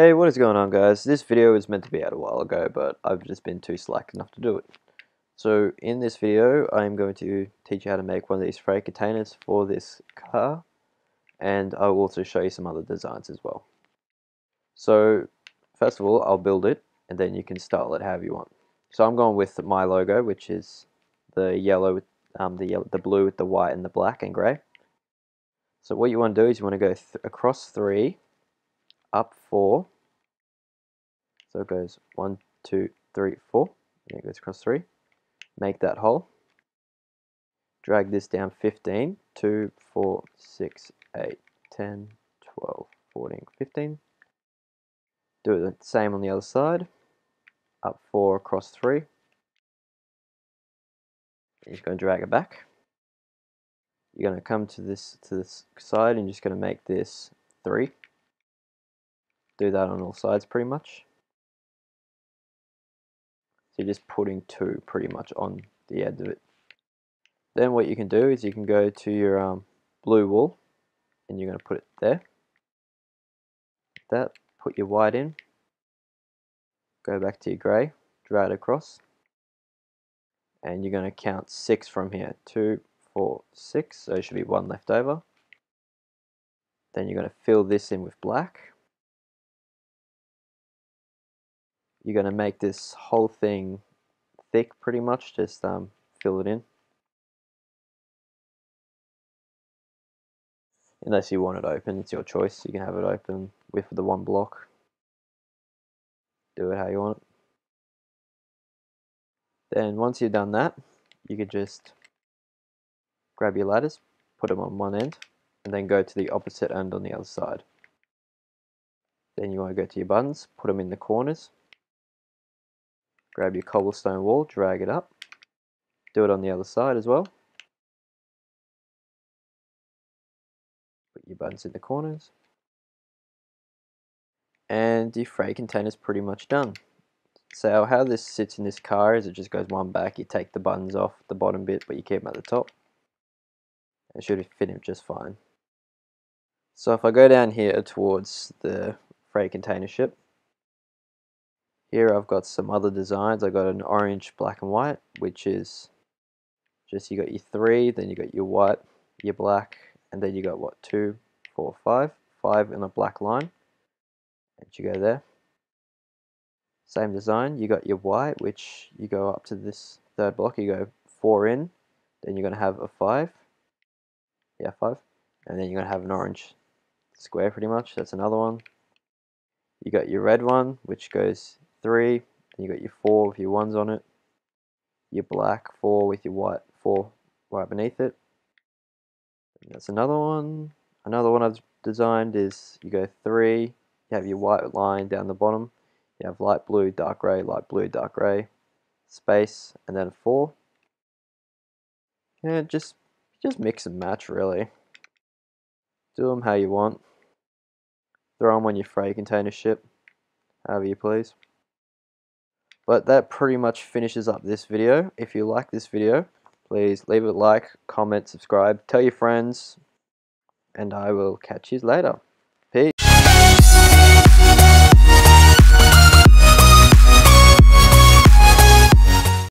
Hey, what is going on guys? This video was meant to be out a while ago, but I've just been too slack enough to do it. So in this video, I'm going to teach you how to make one of these freight containers for this car, and I'll also show you some other designs as well. So first of all, I'll build it, and then you can style it however you want. So I'm going with my logo, which is the yellow, um, the yellow, the blue with the white and the black and grey. So what you want to do is you want to go across three up four. So it goes one, two, three, four. And it goes across three. Make that hole. Drag this down 15, 2, 4, 6, 8, 10, 12, 14, 15. Do the same on the other side. Up four across three. You're just going to drag it back. You're going to come to this to this side and you're just going to make this three do that on all sides pretty much. So you're just putting two pretty much on the end of it. Then what you can do is you can go to your um, blue wool and you're going to put it there. That, put your white in, go back to your grey, drag it across, and you're going to count six from here. Two, four, six, so there should be one left over. Then you're going to fill this in with black. You're going to make this whole thing thick pretty much, just um, fill it in. Unless you want it open, it's your choice. You can have it open with the one block. Do it how you want it. Then once you've done that, you could just grab your ladders, put them on one end, and then go to the opposite end on the other side. Then you want to go to your buttons, put them in the corners, grab your cobblestone wall, drag it up. Do it on the other side as well. Put your buttons in the corners. And your freight container is pretty much done. So how this sits in this car is it just goes one back, you take the buttons off the bottom bit, but you keep them at the top. It should fit in just fine. So if I go down here towards the freight container ship, here I've got some other designs. I've got an orange, black and white, which is just you got your three, then you got your white, your black, and then you got what, two, four, five, five in a black line. And you go there. Same design, you got your white, which you go up to this third block, you go four in, then you're going to have a five, yeah, five, and then you're to have an orange square pretty much, that's another one. You got your red one, which goes three, and you got your four with your ones on it, your black four with your white four right beneath it. And that's another one. Another one I've designed is you go three, you have your white line down the bottom, you have light blue, dark grey, light blue, dark grey, space, and then four. Yeah, just just mix and match really. Do them how you want. Throw them on your freight container ship, however you please. But that pretty much finishes up this video. If you like this video, please leave a like, comment, subscribe, tell your friends, and I will catch you later. Peace.